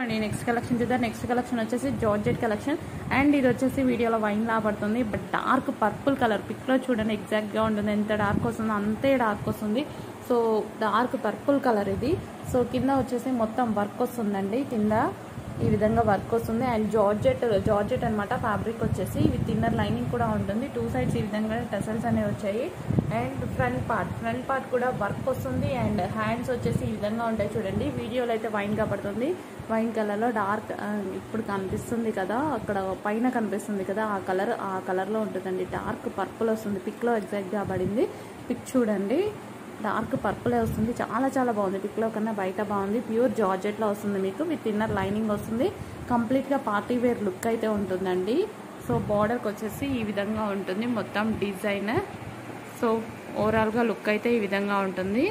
అండి next collection చూద్దాం. Next collection వచ్చేసి జార్జెట్ కలెక్షన్ అండ్ ఇది వచ్చేసి వీడియోలో వైన్ లా పడుతుంది. బట్ డార్క్ పర్పుల్ కలర్ పిక్లో చూడండి ఎగ్జాక్ట్గా ఉంటుంది. ఎంత డార్క్ వస్తుందో అంతే డార్క్ వస్తుంది. సో డార్క్ పర్పుల్ కలర్ ఇది. సో కింద వచ్చేసి మొత్తం వర్క్ వస్తుందండి. కింద ఈ విధంగా వర్క్ వస్తుంది. అండ్ జార్జెట్ జార్జెట్ అనమాట ఫ్యాబ్రిక్ వచ్చేసి. ఇవి తిన్నర్ లైనింగ్ కూడా ఉంటుంది. టూ సైడ్స్ ఈ విధంగా టెసల్స్ అనేవి వచ్చాయి. And front part front part కూడా వర్క్ వస్తుంది. అండ్ హ్యాండ్స్ వచ్చేసి ఈ విధంగా ఉంటాయి చూడండి. వీడియోలో అయితే వైన్ కనబడుతుంది వైన్ కలర్లో డార్క్ ఇప్పుడు కనిపిస్తుంది కదా. అక్కడ పైన కనిపిస్తుంది కదా. ఆ కలర్ ఆ కలర్లో ఉంటుందండి. డార్క్ పర్పుల్ వస్తుంది. పిక్లో ఎగ్జాక్ట్గా పడింది. పిక్ చూడండి. డార్క్ పర్పులే వస్తుంది. చాలా చాలా బాగుంది. పిక్లో కన్నా బయట బాగుంది. ప్యూర్ జార్జెట్లో వస్తుంది మీకు. విత్ ఇన్నర్ లైనింగ్ వస్తుంది. కంప్లీట్గా పార్టీ వేర్ లుక్ అయితే ఉంటుందండి. సో బార్డర్కి వచ్చేసి ఈ విధంగా ఉంటుంది మొత్తం డిజైన్. సో ఓవరాల్గా లుక్ అయితే ఈ విధంగా ఉంటుంది.